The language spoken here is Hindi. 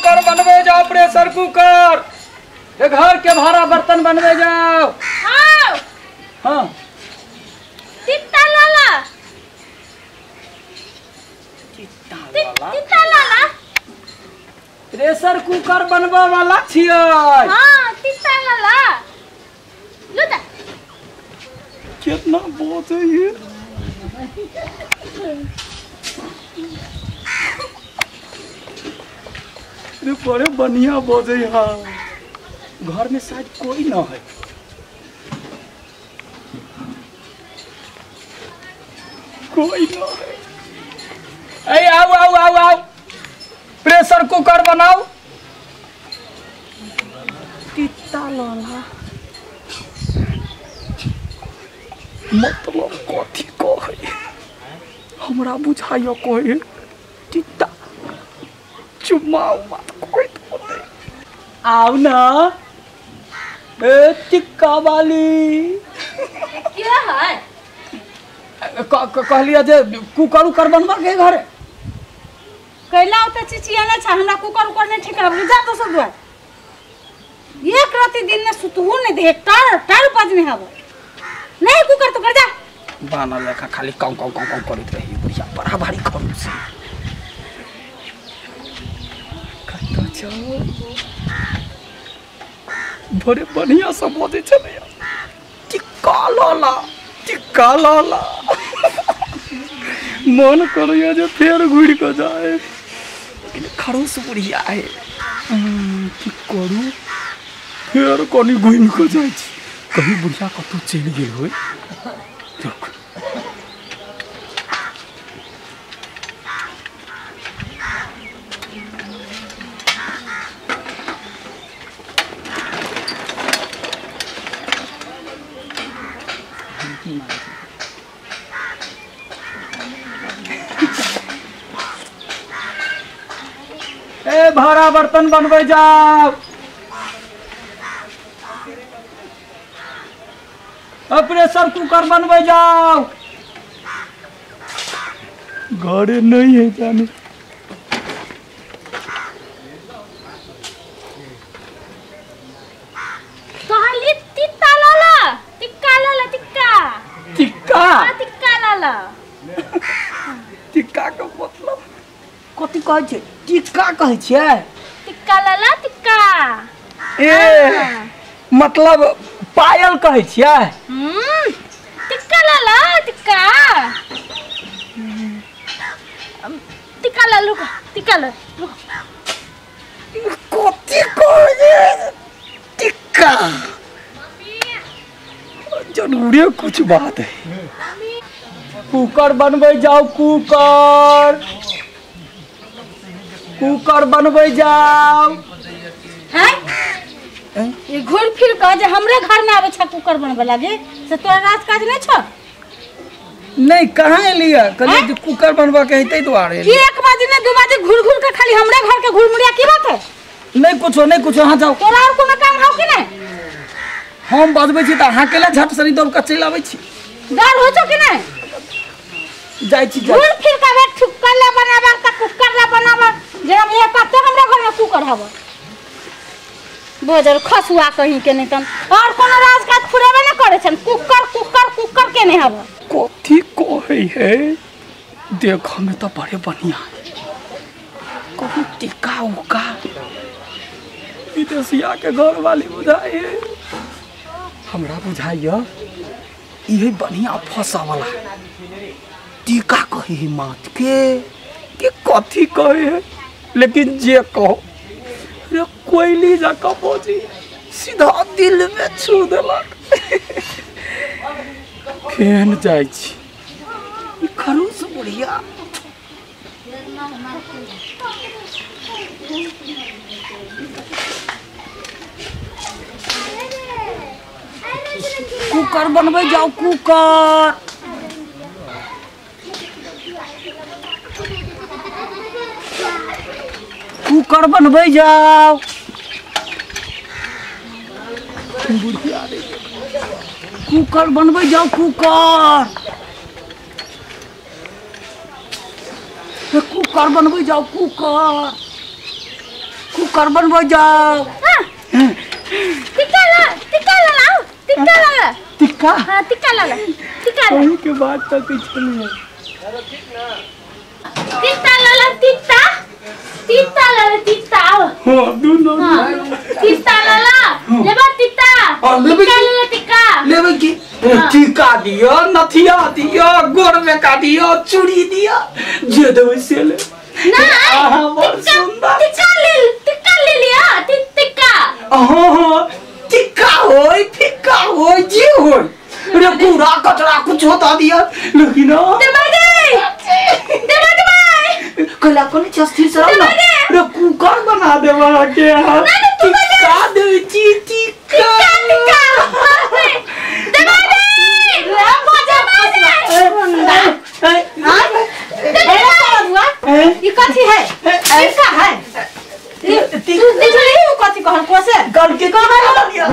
कुकर बनवे जाओ प्रेशर कुकर। ये घर के भाड़ा बर्तन बनवे जाओ। हाँ। हाँ। लाला। लाला। प्रेशर कुकर बनवा वाला छियै। हाँ लाला। लो कितना बोझ है ये। अरे बड़े बढ़िया बोझे यहाँ। घर में शायद कोई ना है। कोई ना है। आओ आओ आओ आओ। प्रेशर कुकर बनाओ। कितना लाला। मतलब कथी कहे? हमरा बुझाइयो कहे नहीं आओ ना। ए वाली। क्या है कहलिया जे कुकर उकर बनवा के घर। कैला होता चिचिया ना छा हमरा कुकर उकर नहीं ठीक है जा तो सब दुआ एक राती दिन में सुतहू नहीं दे टार टार बजने हब। नहीं कुकर तो कर जा। बाना लेखा खाली कौ कौ कौ कौ करत रही बुढ़िया बड़ा भारी खरूस है जाओ। बड़े बढ़िया से बोझे चले मन करिया जे फेर घुड़ के जाए। लेकिन खरूस बुढ़िया है। हम्म, करू? फेर कनी घुम के छी। कहीं बुढ़िया कतौ चलि गेल होय। ए भाड़ा बर्तन बनबै जाओ। प्रेशर कुकर बनबै जाओ। घरे नहीं है जाने कहली तित्ता लाला टिक्का लाला टिक्का टिक्का हाँ टिक्का लाला टिक्का के मतलब कथी कहै छै? टिक्का कहै छियै? टिक्का लाला टिक्का ए मतलब पायल कहै छियै? हम्म टिक्का लाला टिक्का टिक्का लालू का टिक्का लालू कथी कहै टिक्का जरूरे कुछ बात है। कुकर बनबै जाओ कुकर। कुकर बनबै जाओ हैं? ये घूर फिर कह जे हमरे घर में आवे छा कुकर बनबे लागे से तोरा राज काज नहीं छ? नहीं कहाँ लिया कहलिए जे कुकर बनबा के हेतै दुआरे कि एक बाजी ने दू बाजी घूर घूर के खाली हमरे घर के घुरमुड़िया की बात है? नहीं कुछो नहीं कुछो अहाँ जाओ तोरा और कोनो काम हाउ कि नहीं? हम बजबै छी तऽ अहाँ केला झट सनी दौड़ कऽ चलि आबै छी। डर हो छो कि नहीं? जाइ छी घूर फिर के ठुक्कर ला बनाबा त बनाबा जे हम ये कते हमरे घर में कुकर हवा बोजर खसुआ कहीं के नहीं तन। और कोनो राज काज फुरेबे न करे छन। कुकर कुकर कुकर के नहीं हवा कथी कहै है? देखऽ में तऽ बड़े बढ़िया कहूँ टिक्का उक्का विदेशिया के घर वाली बुझाइ है। हमरा बुझाइए इहे बढ़िया फंसा वाला टीका कहे माथ के के कथी कहे है? लेकिन जे कहो रे कोयली जका बोझी सीधा दिल में छू देलक केहन जाइ छी ई खरूस बुढ़िया कुकर बनबै जाओ, कुकर। कुकर बनबै जाओ कुकर बनबै जाओ कुकर। कुकर बनबै जाओ कुकर। कुकर बनबो जाओ हाँ, टिक्का ला टिक्का ला लाओ टिक्का ला। ला टिक्का हाँ टिक्का ला ला टिक्का ला। के बाद तो कुछ नहीं टिक्का ला ला टिक्का टिक्का ला ला टिक्का आओ हाँ दोनों हाँ टिक्का ला ला ले बा टिक्का हाँ, लेबै टिक्का की? ले ला टिक्का लेबै की। टीका दियो नथिया दियो गोड़ में का दियो चूड़ी दियो जे देबै से ले ना टिक्का सुंदर। टिक्का ले टिक्का ले लिया टिक- टिक्का हाँ टिक्का होय फिक्का होय जे होय रे पूरा कचरा कुछ होता दिया लेकिन दबा कला कोनी चस्ती से ना दे। रे कुकर बना के हाँ ना, तू बना। टिक्का दे ची टिक्का दबा दे दे मुंडा ए, ए, ये कथी है टिक्का है देखली कथी कहल कोसे गल के कहा दिया